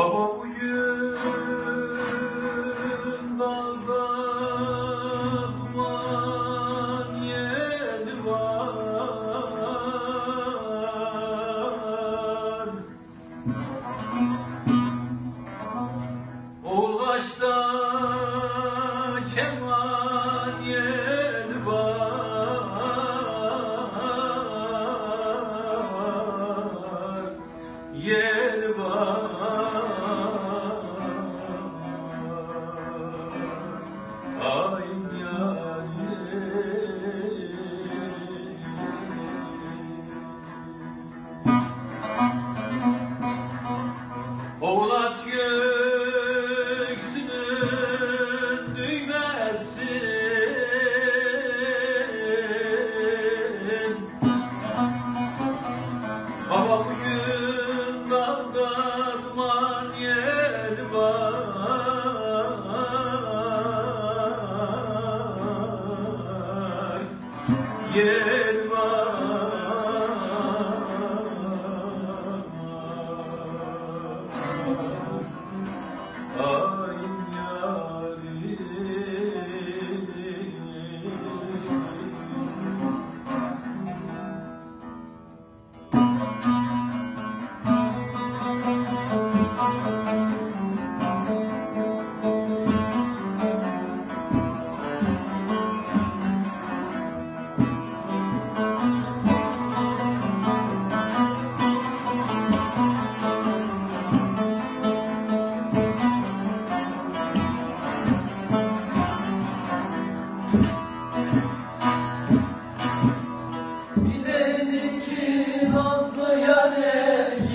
وضوء ki nazlı yâre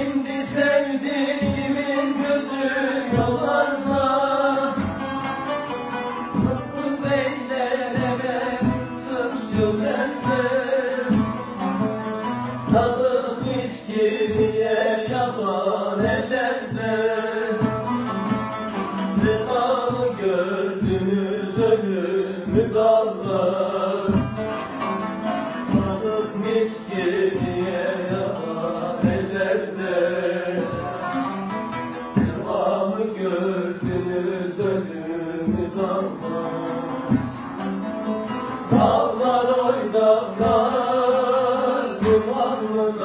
Şimdi sevdiğimin gözü yollarda. Kıpkın beylere ben sırf yöneldim Tadı miskiniye yaban ellerde Devamı gördünüz ölümü daha gördünüz ölümü dağlar Dağlar. Oynarlar, dumanlı